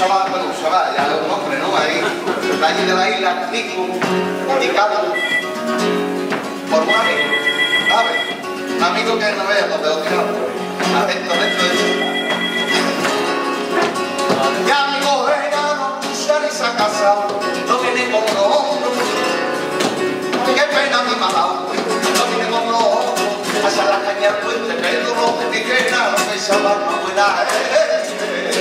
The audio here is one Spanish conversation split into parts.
usaba, bueno, usaba ya un nombre, ¿no? Ahí, Dani de la Isla, Nico, Ricardo, por un amigo, ¿sabes? Un amigo que no vea los dedos tirados, adentro, dentro de su Y amigo verano, tu risa casado, no tiene como los hombros, qué pena mi malado, no tiene como los hombros, hasta la caña puente, Pedro, no me dijera, no me salva, no me da, eh, eh, eh.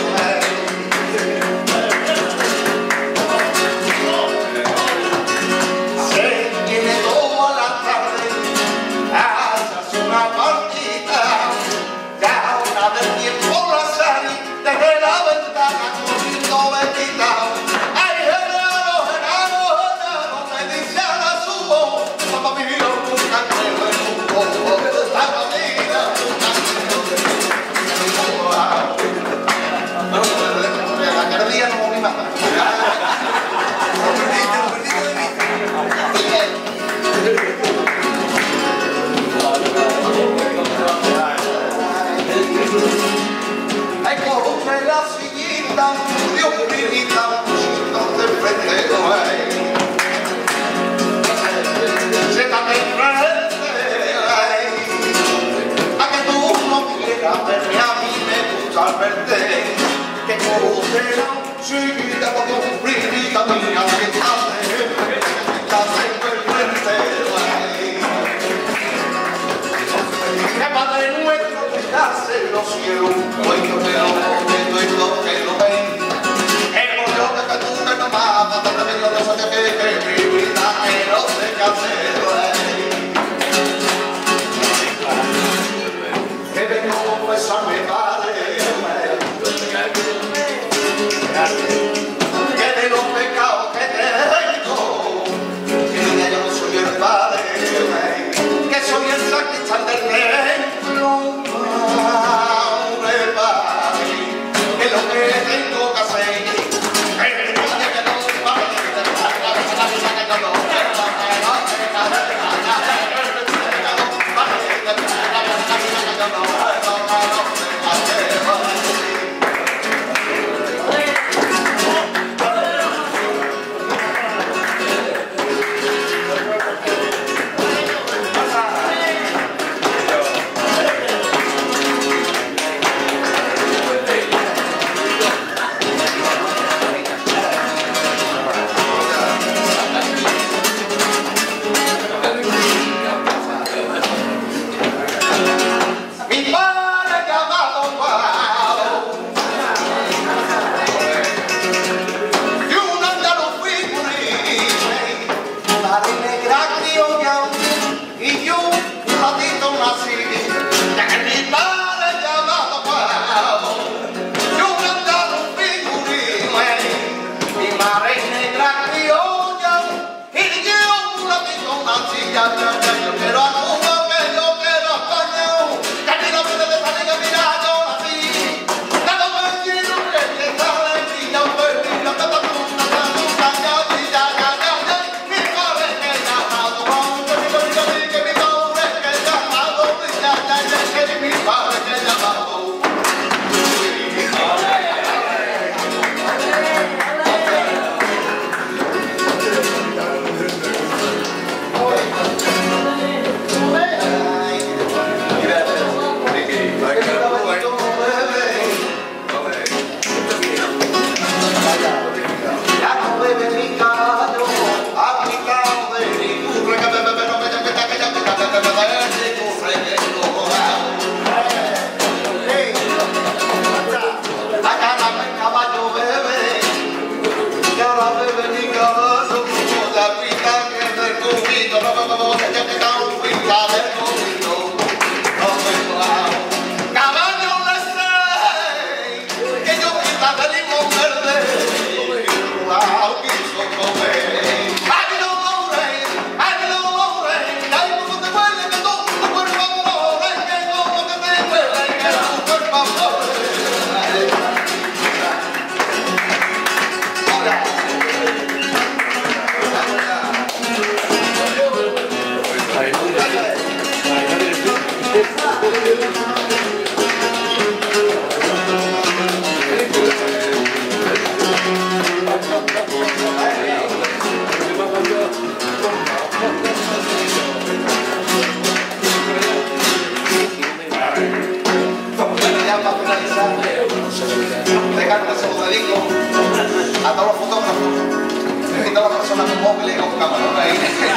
Amén. Camarones ahí.